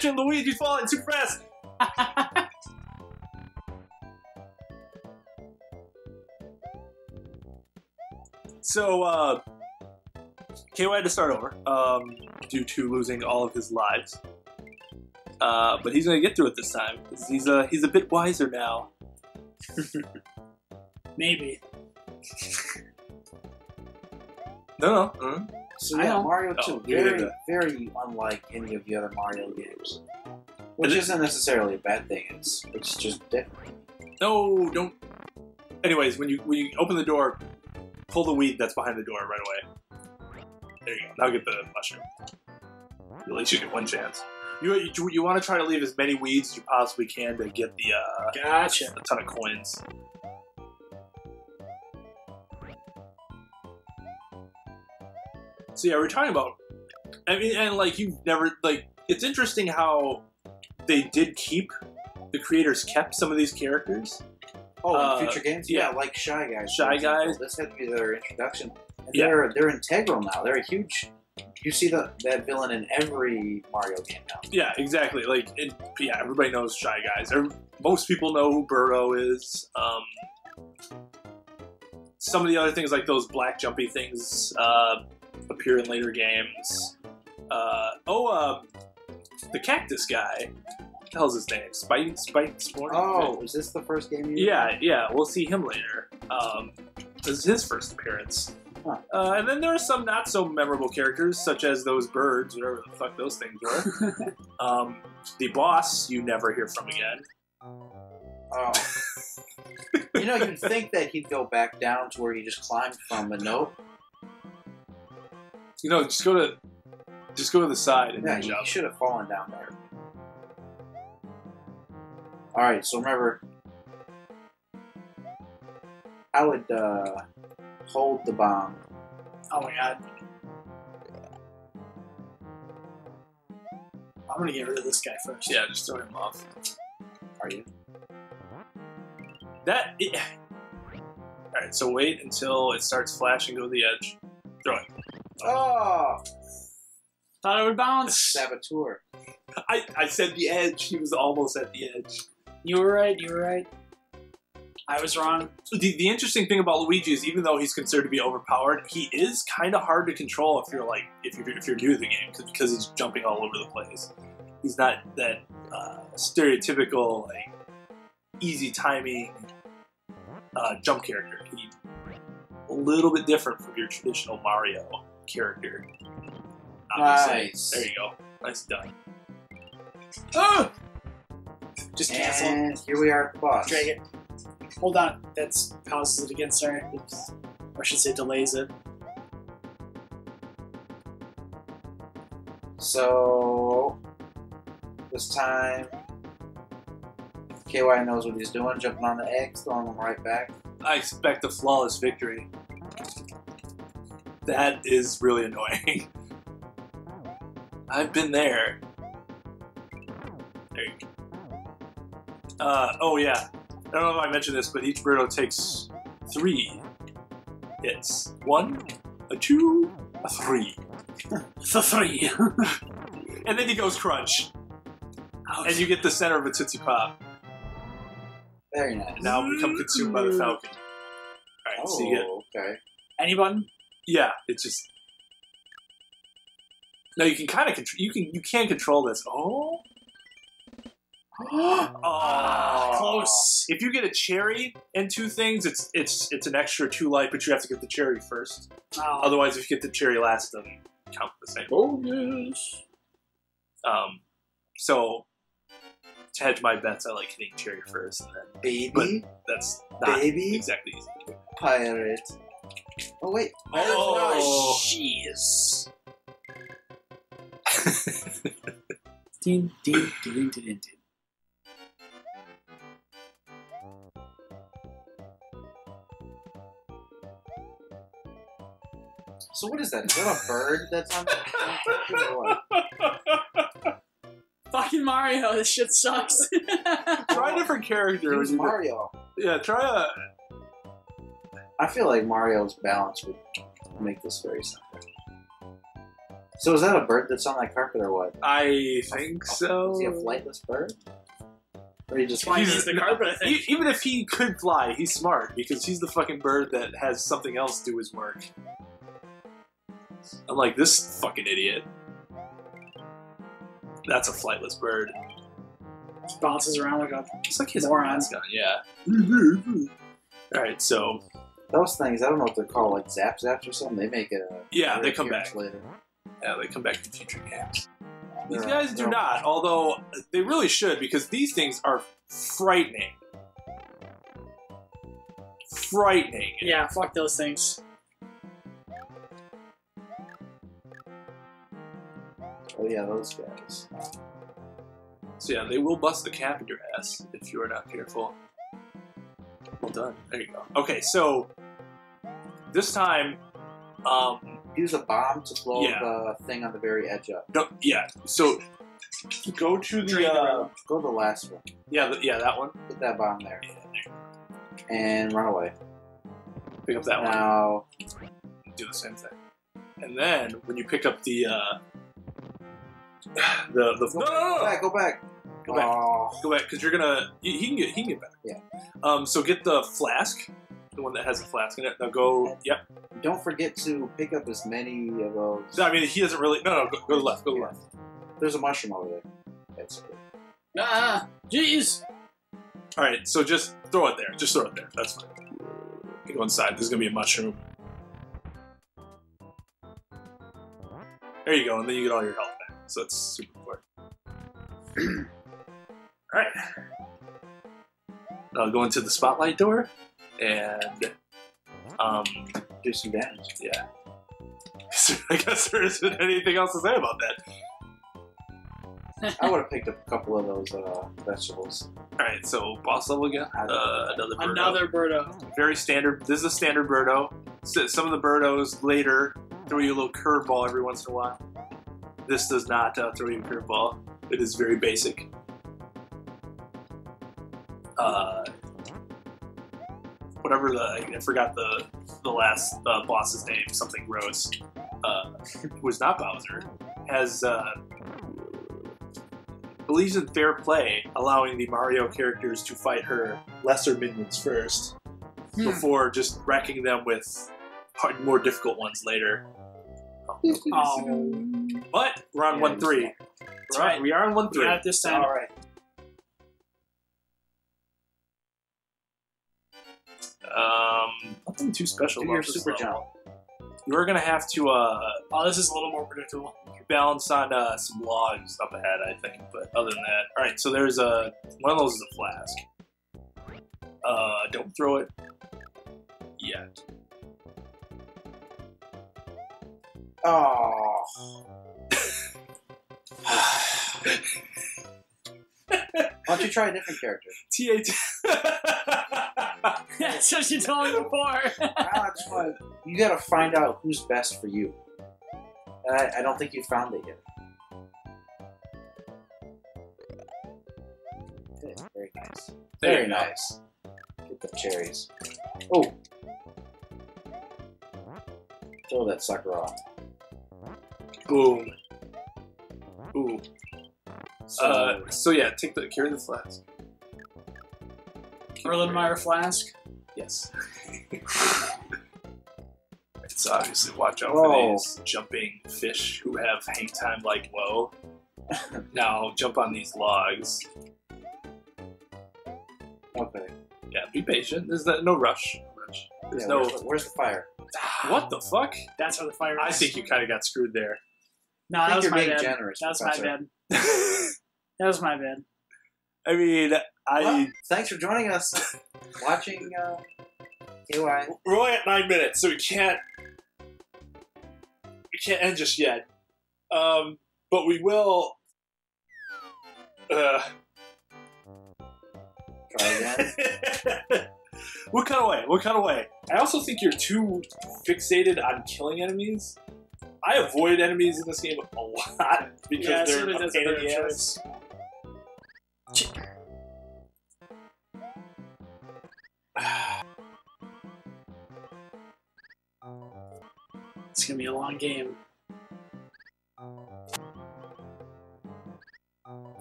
Captain Luigi falling too fast. So, uh, KY had to start over um, due to losing all of his lives. Uh, but he's gonna get through it this time. He's a he's a bit wiser now. Maybe. No, no. mm. So yeah, know. Mario Oh, 2, you very, that. very unlike any of the other Mario games. Which isn't necessarily a bad thing, it's it's just different. No, don't. Anyways, when you when you open the door, pull the weed that's behind the door right away. There you go. Now get the mushroom. At least you get one chance. You you, you want to try to leave as many weeds as you possibly can to get the uh, Gotcha. a ton of coins. So yeah, we're talking about. I mean, and like you've never like. It's interesting how they did keep the creators kept some of these characters. Oh, Uh, in future games? yeah. Yeah, like Shy Guys. Shy. Guys. This had to be their introduction. And Yeah. they're they're integral now. They're a huge you see the, that villain in every Mario game now. Yeah, exactly. Like, it, yeah, everybody knows Shy Guys. Every, most people know who Birdo is. Um, some of the other things, like those black jumpy things, uh, appear in later games. Uh, oh, uh, the cactus guy. What the hell's his name? Spite, Spite Sporn? Oh, is this the first game you Yeah, yeah, we'll see him later. Um, this is his first appearance. Huh. Uh, and then there are some not so memorable characters, such as those birds, whatever the fuck those things were. um, the boss, you never hear from again. Oh. you know, you'd think that he'd go back down to where he just climbed from a note. You know, just go to, just go to the side and Yeah, then he, jump. he should have fallen down there. Alright, so remember, I would uh, hold the bomb. Oh my god. I'm gonna get rid of this guy first. Yeah, just throw him off. Are you? That. It, all right, so wait until it starts flashing. Go to the edge. Throw it. Oh! Thought it would bounce. Saboteur. I, I said the edge. He was almost at the edge. You were right. You were right. I was wrong. The, the interesting thing about Luigi is, even though he's considered to be overpowered, he is kind of hard to control if you're like if you're if you're new to the game because he's jumping all over the place. He's not that uh, stereotypical like easy timing uh, jump character. He a little bit different from your traditional Mario character. Obviously. Nice. There you go. Nice done. Oh! Just cancel. And here we are at the boss. Drag it. Hold on. That's pauses it again. Sorry. Oops. Or I should say delays it. So this time, KY knows what he's doing, jumping on the eggs, throwing them right back. I expect a flawless victory. That is really annoying. I've been there. There you go. Uh, oh yeah. I don't know if I mentioned this, but each Birdo takes three hits. One, a two, a three. The three. And then he goes crunch. And you get the center of a Tootsie Pop. Very nice. And now become consumed by the Falcon. Alright, so you get Oh, okay. Any button? Yeah, it's just. No, you can kind of control. You can you can control this. Oh. oh, Close. If you get a cherry and two things, it's it's it's an extra two life, but you have to get the cherry first. Oh. Otherwise, if you get the cherry last, it doesn't count the same. Oh, yes. Um, so to hedge my bets, I like hitting cherry first, and then Baby, that's not baby, exactly easy. pirate. Oh wait, pirate's Oh. Jeez. Ding, ding, ding, ding, ding, ding. So what is that? Is that a bird that's on? or what? Fucking Mario, this shit sucks. try a different character. Who's when Mario? Yeah, try a. I feel like Mario's balance would make this very simple. So is that a bird that's on that carpet or what? I think so. Is he a flightless bird? Or he just Why He's- he's the carpet, I think. E- Even if he could fly, he's smart because he's the fucking bird that has something else do his work. Unlike this fucking idiot. That's a flightless bird. Just bounces around like a. It's like his Moron. mascot, yeah. Alright, so those things? I don't know what they're called, like zap zaps or something. They make it. Yeah, they come back. later. yeah, they come back in future games. These They're- guys do not, although they really should because these things are frightening. Frightening. Yeah, fuck those things. Oh yeah, those guys. So yeah, they will bust the cap in your ass if you are not careful. Well done. There you go. Okay, so this time, um, Use a bomb to blow Yeah. the thing on the very edge up. no, yeah. So go to the uh. Go to the last one. yeah, the, yeah, that one. Put that bomb there. And run away. Pick up that one. Now, Do the same thing. And then when you pick up the uh, the the no, no, no, go no. back, go back. Go back. Oh, Go back because you're gonna. He he can get. He can get back. Yeah. Um. So get the flask, the one that has a flask in it. Now go. Yep. don't forget to pick up as many of those. So, I mean, he doesn't really. No, no. Go, go to the left. Go to the left. There's a mushroom over there. That's okay. Ah, jeez. All right. So just throw it there. Just throw it there. That's fine. You go inside. There's gonna be a mushroom. There you go, and then you get all your health back. So it's super important. all right. I'll go into the spotlight door, and um, Do some damage. yeah. I guess there isn't anything else to say about that. I would have picked up a couple of those uh, vegetables. All right, so boss level again. Uh, another Birdo. Another Birdo. very standard. This is a standard Birdo. So- Some of the Birdos later throw you a little curveball every once in a while. This does not uh, throw you a curveball. It is very basic. Uh, whatever the I forgot the the last uh, boss's name. Something Rose. Uh, was not Bowser. Has uh, believes in fair play, allowing the Mario characters to fight her lesser minions first Hmm. before just wrecking them with hard, more difficult ones later. Oh, But we're on Yeah, one three. That's We're on- right. We are on one we three. got it this time. All right. Um, nothing too special Do about your super level. jump. You're gonna have to uh, Oh, this is a little more predictable. balance on uh, some logs up ahead, I think. But other than that, all right. So there's a one of those is a flask. Uh, don't throw it yet. Oh. Why don't you try a different character? T That's what you told me before. You got to find out who's best for you. And I, I don't think you found it yet. Okay, very nice. Very go. nice. Get the cherries. Oh. Throw that sucker off. Boom. Ooh. So, Uh, so yeah, take the carry the flask. Erlenmeyer flask. Yes. it's obviously watch out Whoa. for these jumping fish who have hang time like low. now jump on these logs. okay. Yeah, be patient. There's no, no rush. rush. There's Yeah, no. where's, the, where's the fire? What the fuck? That's where the fire is. I think you kind of got screwed there. No, I that think was you're my being bad. generous. That was my Professor. bad. That was my bad. Mean, I Well, thanks for joining us. Watching uh, KY. we're only at nine minutes, so we can't we can't end just yet. Um, but we will. Uh, Try again. what kind of way? What kind of way? I also think you're too fixated on killing enemies. I avoid enemies in this game a lot because Yeah, they're a pain in better the choice. ass. It's gonna be a long game.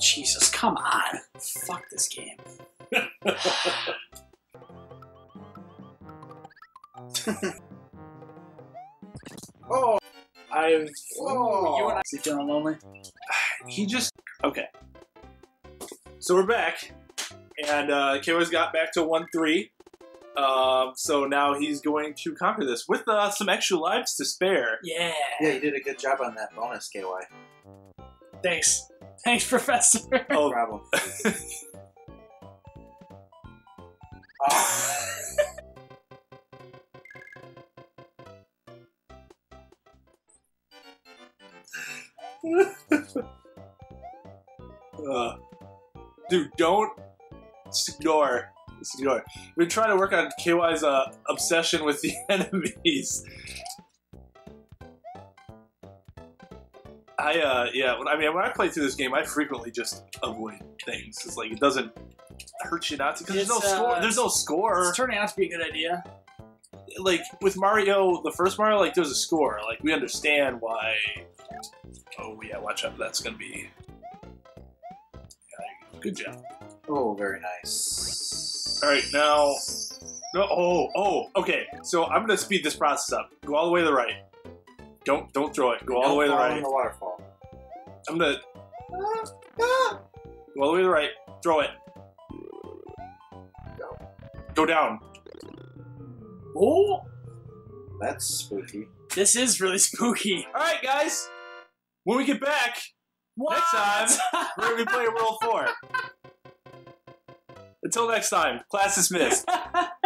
Jesus, come on. Fuck this game. oh! I've. Oh, you and I. Is he feeling lonely? He just. Okay. So we're back. And uh, KO's got back to 1 3. Um, so now he's going to conquer this with uh, some extra lives to spare. Yeah. yeah, you did a good job on that bonus, KY. Thanks. Thanks, Professor. No Oh, problem. oh, uh, dude, don't just ignore. Just ignore. We're trying to work on KY's uh, obsession with the enemies. I uh yeah, when, I mean when I play through this game, I frequently just avoid things. It's like it doesn't hurt you not to because there's no uh, score. There's no score. It's turning out to be a good idea. like with Mario, the first Mario, like there's a score. Like we understand why. Oh yeah, watch out! That's gonna be. Yeah, there you go. good job. oh, very nice. All right, now. No, oh, oh, okay. So I'm gonna speed this process up. Go all the way to the right. Don't don't throw it. Go all the way to the Don't fall right. the waterfall. I'm gonna go all the way to the right. Throw it. Go. Go down. Oh, That's spooky. this is really spooky. All right, guys. When we get back, What? Next time, we're gonna be playing World Four. Until next time, class dismissed.